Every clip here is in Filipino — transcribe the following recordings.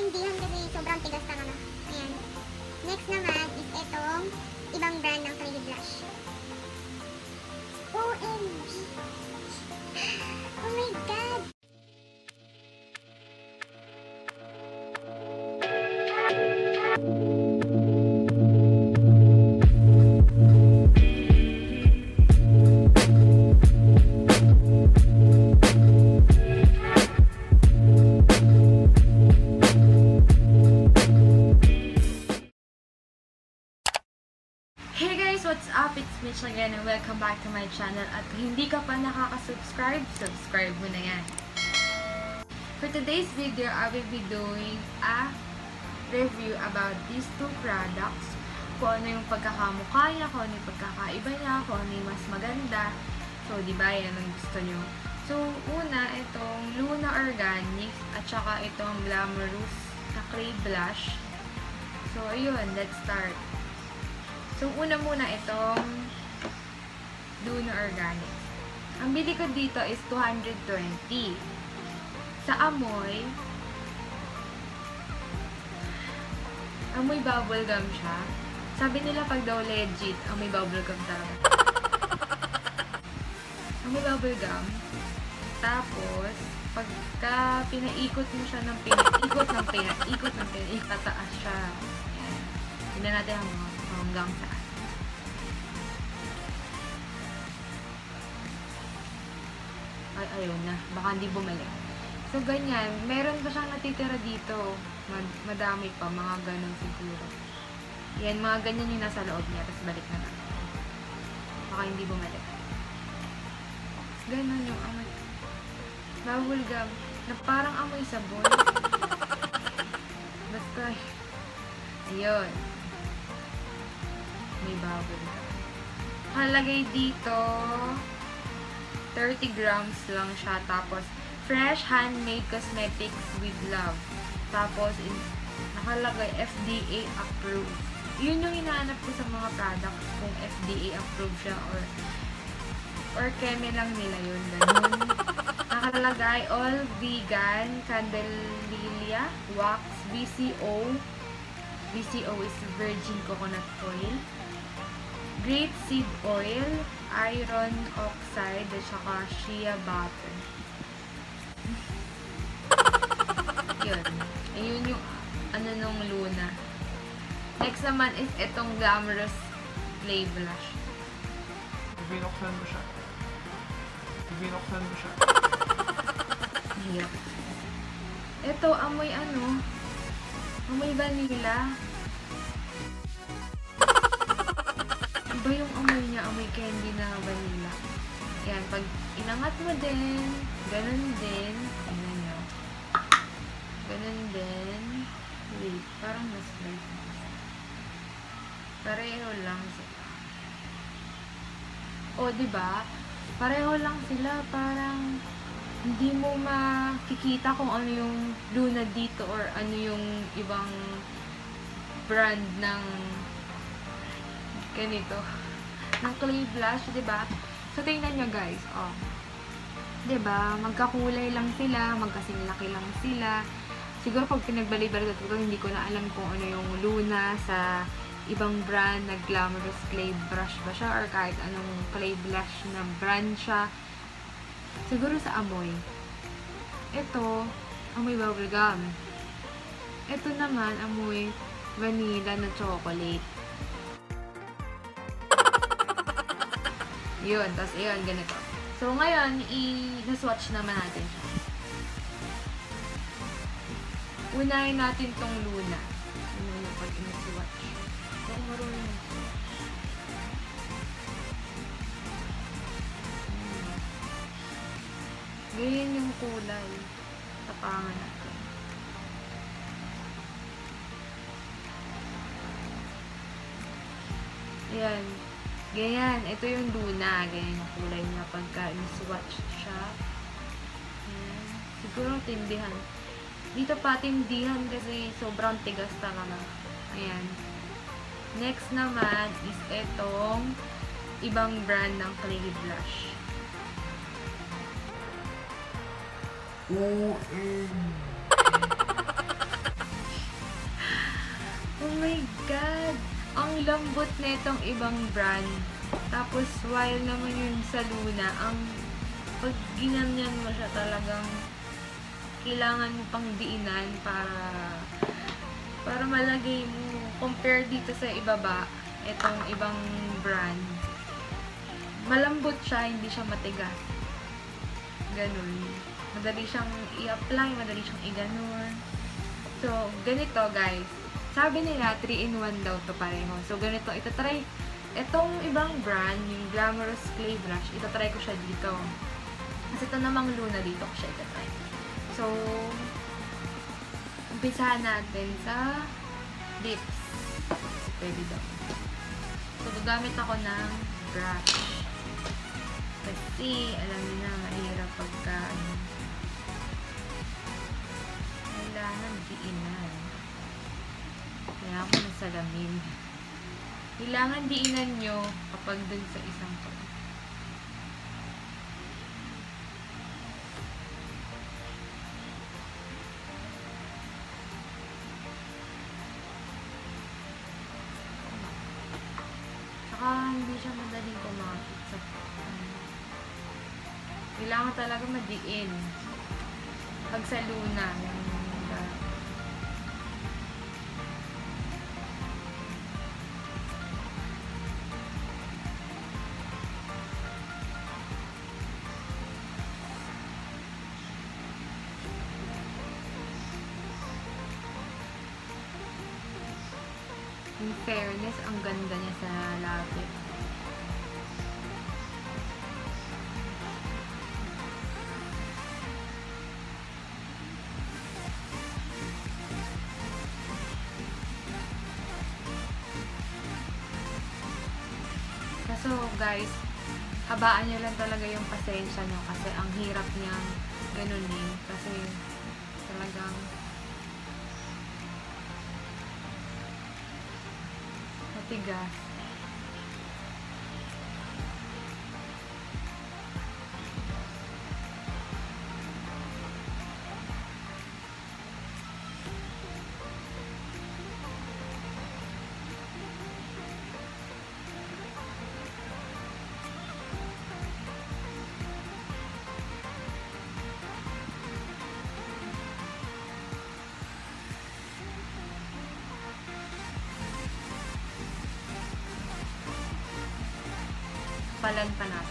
matindihan kasi sobrang tigas na naman. Ayan. Next naman is itong ibang brand ng clay It's Mitch again and welcome back to my channel. At hindi ka pa nakaka-subscribe, subscribe mo na yan. For today's video, I will be doing a review about these two products. Kung ano yung pagkakamukha niya, kung ano yung pagkakaiba niya, kung ano yung mas maganda. So, di ba, yan ang gusto nyo. So, una, itong Luna Organics at saka itong Glamorous na Clay Blush. So, ayun, let's start. So, una muna itong Luna Organics. Ang bili ko dito is 220. Sa amoy, amoy bubblegum siya. Sabi nila pag daw legit, amoy bubblegum talaga. amoy bubblegum. Tapos, pagka pinaikot mo siya ng pinaikot ng pinaikot ng pinaikot, tataas siya. Tignan natin ang mga hanggang saan. Ay, ayun na. Baka hindi bumalik. So, ganyan. Meron pa siyang natitira dito. Mad madami pa. Mga ganun siguro. Yan, mga ganyan yung nasa loob niya. Tapos balik na lang. Baka hindi bumalik. Ganun yung amoy. Bawal gum. Na parang amoy sabon. Basta. Ayun. Gum. Halagay dito, 30 grams lang siya. Tapos, fresh handmade cosmetics with love. Tapos, in, nakalagay FDA approved. Yun yung hinahanap ko sa mga products kung FDA approved siya or or keme lang nila yun. Ganun. Nakalagay all vegan candelilia wax VCO VCO is virgin coconut oil grape seed oil, iron oxide, at saka shea butter. Yun. Ayun yung ano nung Luna. Next naman is itong Glamorous Clay Blush. Binuksan mo siya. Binuksan mo siya. Hirap. Ito, amoy ano? Amoy vanilla. Iba yung amoy niya, amoy candy na vanilla. Yan, pag inangat mo din, ganun din. Tingnan nyo. Ganun din. Wait, parang mas light. Pareho lang sila. O, ba? Pareho lang sila, parang hindi mo makikita kung ano yung Luna dito or ano yung ibang brand ng ganito. Ng clay blush, ba? So tingnan niyo guys, oh. ba? Magkakulay lang sila, magkasing laki lang sila. Siguro pag pinagbali-bali ko hindi ko na alam kung ano yung Luna sa ibang brand na glamorous clay brush ba siya or kahit anong clay blush na brand siya. Siguro sa amoy. Ito, amoy bubblegum. Ito naman, amoy vanilla na chocolate. Yun, tapos yun, ganito. So, ngayon, i-swatch naman natin siya. Unahin natin tong Luna. Ano yung pag i-swatch. So, kung marunong mag Ganyan yung kulay. Tapangan natin. Ayan. Ganyan. Ito yung Luna. Ganyan yung kulay niya pagka in-swatch siya. Ayan. Siguro tindihan. Dito pa tindihan kasi sobrang tigas talaga. Ayan. Next naman is itong ibang brand ng clay blush. my God! Ang lambot nitong ibang brand. Tapos, while naman yun sa Luna, ang pag ginanyan mo siya talagang kailangan mo pang diinan para para malagay mo compare dito sa ibaba itong ibang brand. Malambot siya hindi siya matigas. Ganun. Madali siyang i-apply madali siyang i-ganun. So ganito guys sabi nila 3 in 1 daw to pareho so ganito ito try itong ibang brand yung Glamorous Clay Brush ito try ko siya dito kasi ito namang Luna dito ko siya ito-try So, umpisahan natin sa lips. Pwede daw. So, gagamit ako ng brush. Kasi, alam niyo na, mahirap pagka, ano, kailangan diinan. Kailangan mo na salamin. Kailangan diinan nyo kapag dun sa isang to. Saka hindi siya madaling kumapit sa. Kailangan talaga madiin. Pag sa luna, yung guys, habaan niyo lang talaga yung pasensya niyo kasi ang hirap niyang ganunin kasi talagang matigas. Palan pa natin.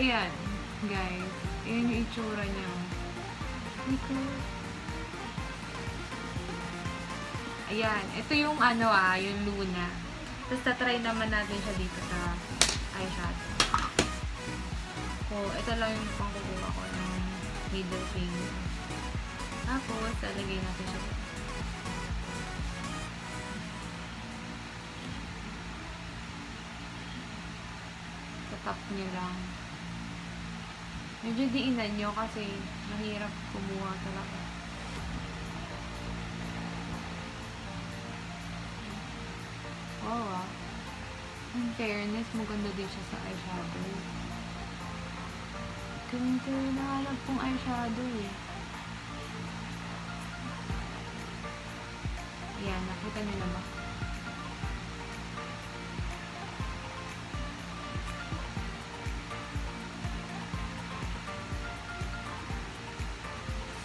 Ayan. Guys. Ayan yung itsura niya. Ito. Ayan. Ito yung ano ah, yung Luna. Tapos, tatry naman natin siya dito sa eyeshadow. So, ito lang yung pangkukuha ko ng middle finger. Tapos, lalagay natin siya dito. Top niya lang. Medyo diinan nyo kasi mahirap kumuha talaga. Oo ah. In fairness, maganda din siya sa eyeshadow. Ganda na hanap kong eyeshadow eh. Yan, nakita niyo na ba?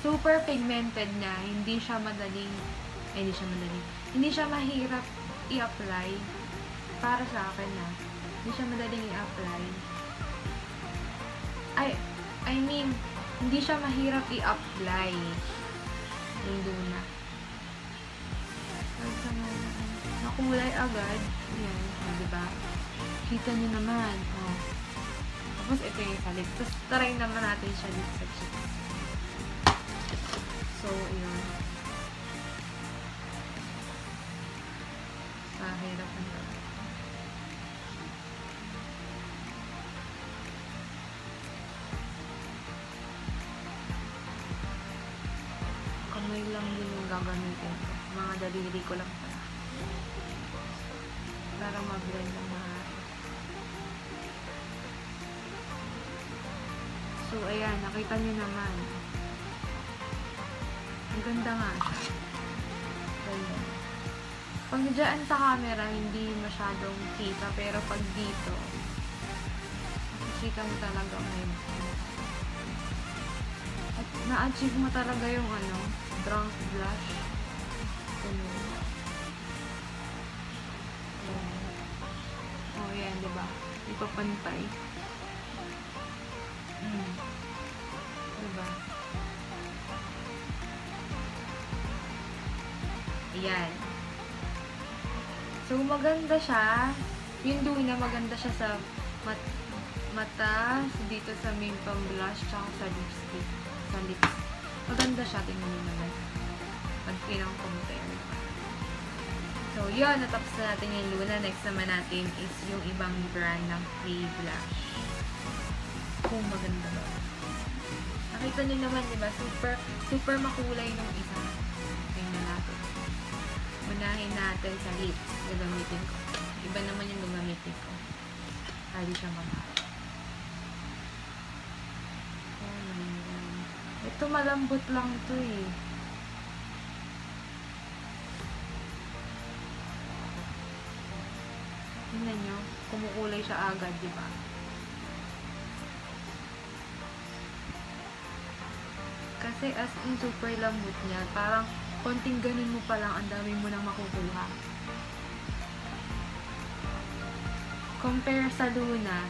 Super pigmented na, hindi siya madaling, ay, hindi siya madaling, hindi siya mahirap i-apply para sa akin na, hindi siya madaling i-apply. I, I mean, hindi siya mahirap i-apply. Yung Luna. Nakulay agad. Yan, o, diba? Kita niyo naman. Oh. Tapos ito yung sa lips. Tapos try naman natin siya dito sa cheeks. So, yun. Mahirap ang. Kamay lang din yung gagamitin ko. Mga daliri ko lang pala. Para mag-blend ng maayos. So, ayan. Nakita niyo naman. Ang ganda nga siya. Ganyan. Pag dyan sa camera, hindi masyadong kita. Pero pag dito, makikita mo talaga may at na-achieve mo talaga yung ano, drunk blush. Ayan. Oh, yan, di ba? Ito pantay. Mm. Di ba? Ayan. So, maganda siya. Yung Luna, maganda siya sa mat mata, dito sa main pang blush, tsaka sa lipstick. Sa lips. Maganda siya, tingnan nyo naman. Pag pinang-compare. So, yun. Natapos na natin yung Luna. Next naman natin is yung ibang brand ng Clay Blush. Kung maganda ba. Nakita nyo naman, di ba? Super, super makulay nung isa. Unahin natin sa lips. Gagamitin ko. Iba naman yung gagamitin ko. Hindi siya mamahal. Oh. Ito malambot lang to eh. Tingnan nyo. Kumukulay siya agad, di ba? Kasi as in super lambot niya. Parang konting ganun mo pa lang, ang dami mo nang makukuha. Compare sa Luna,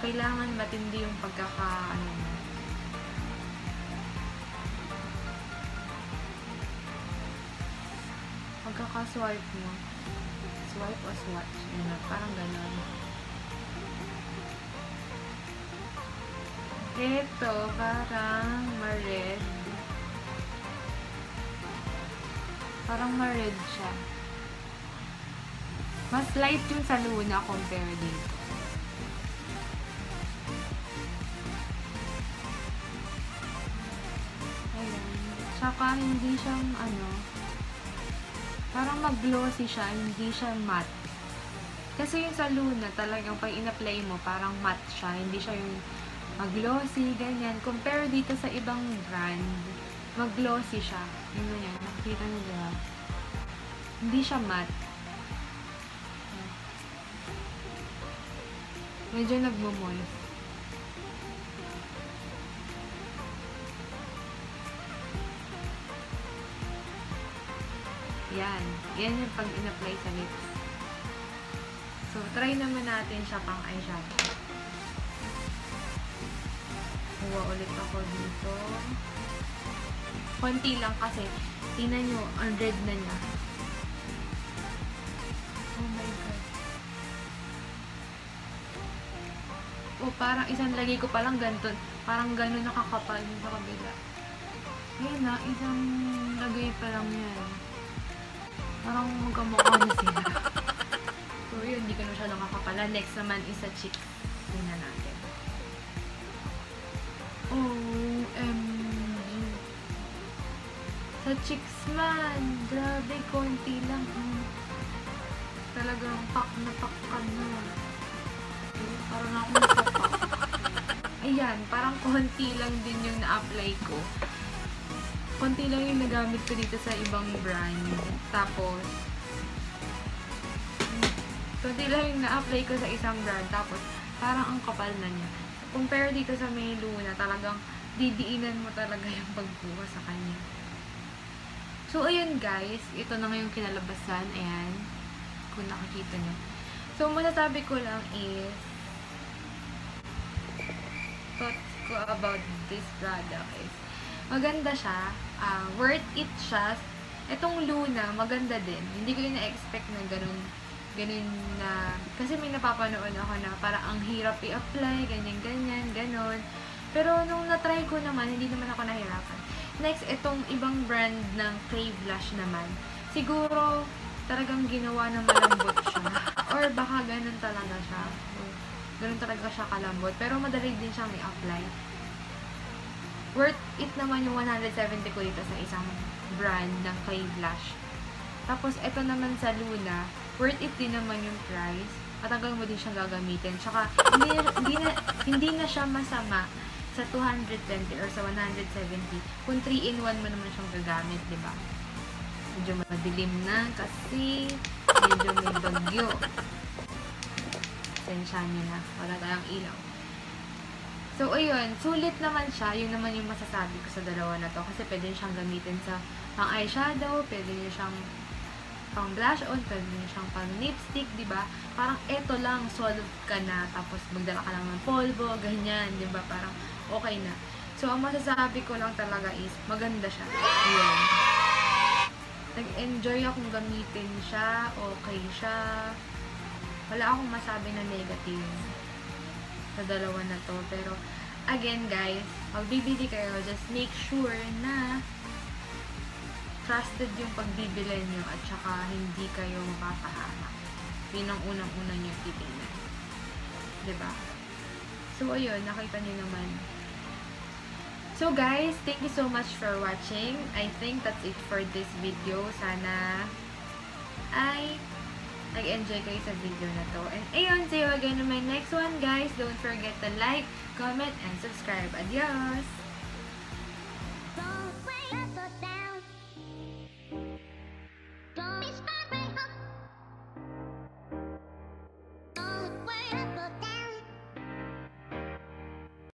kailangan matindi yung pagkaka, ano, pagkaka-swipe mo. Swipe o swatch. Na, parang ganun. Ito, parang ma-red. Parang ma-red siya. Mas light yung sa Luna compare dito. Ayan. Tsaka hindi siyang ano, parang mag-glossy siya, hindi siya matte. Kasi yung sa Luna, talagang pag in-apply mo, parang matte siya, hindi siya yung mag-glossy, ganyan. Compare dito sa ibang brand, mag-glossy siya. Yun na yan, nakikita niyo diba? Hindi siya matte. Medyo nagmo-moist. Yan. Yan yung pag in-apply sa lips. So, try naman natin siya pang eyeshadow. Kuha ulit ako dito. Konti lang kasi. Tingnan nyo, ang red na niya. Oh my God. Oh, parang isang lagay ko palang ganito. Parang gano'n nakakapal yung sa kabila. Ayan na, isang lagay pa lang yan. Parang magkamukha na sila. so, yun, hindi ko na siya nakakapala. Next naman is sa cheeks. Tingnan natin. OMG. Sa cheeks man, grabe, konti lang. Mm. Talagang pak na pak ka na. Eh, Parang ako napapak. Ayan, parang konti lang din yung na-apply ko konti lang yung nagamit ko dito sa ibang brand. Tapos, konti lang yung na-apply ko sa isang brand. Tapos, parang ang kapal na niya. Compare dito sa may Luna, talagang didiinan mo talaga yung pagbuha sa kanya. So, ayun guys. Ito na ngayong kinalabasan. Ayan. Kung nakikita nyo. So, masasabi ko lang is thoughts ko about this product is maganda siya. ah, worth it siya. Itong Luna, maganda din. Hindi ko yung na-expect na ganun, ganun na, kasi may napapanood ako na para ang hirap i-apply, ganyan-ganyan, ganun. Pero nung na-try ko naman, hindi naman ako nahirapan. Next, itong ibang brand ng Clay Blush naman. Siguro, talagang ginawa na malambot siya. Or baka ganun talaga siya. Ganun talaga siya kalambot. Pero madali din siyang i-apply. Worth it naman yung 170 ko dito sa isang brand ng Clay Blush. Tapos, ito naman sa Luna, worth it din naman yung price. Matagal mo din siyang gagamitin. Tsaka, hindi, hindi, na, hindi na siya masama sa 220 or sa 170 kung 3-in-1 mo naman siyang gagamit, di ba? Medyo madilim na kasi medyo may bagyo. Sensya niyo na. Wala tayong ilaw. So, ayun. Sulit naman siya. Yun naman yung masasabi ko sa dalawa na to. Kasi pwede siyang gamitin sa pang eyeshadow. Pwede niyo siyang pang blush on. Pwede niyo siyang pang lipstick, di ba? Parang eto lang, solve ka na. Tapos magdala ka lang ng polvo, ganyan, di ba? Parang okay na. So, ang masasabi ko lang talaga is, maganda siya. Yun. Nag-enjoy akong gamitin siya. Okay siya. Wala akong masabi na negative sa dalawa na to. Pero, again guys, magbibili kayo, just make sure na trusted yung pagbibili nyo at saka hindi kayo mapapahamak. Yun ang unang-una nyo titingnan. 'Di ba? So, ayun, nakita niyo naman. So, guys, thank you so much for watching. I think that's it for this video. Sana ay nag-enjoy kayo sa video na to. And ayun, see you again in my next one, guys. Don't forget to like, comment, and subscribe. Adios!